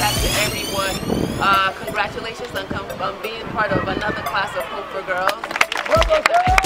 out to everyone. Uh, congratulations on, on, being part of another class of Hope for Girls.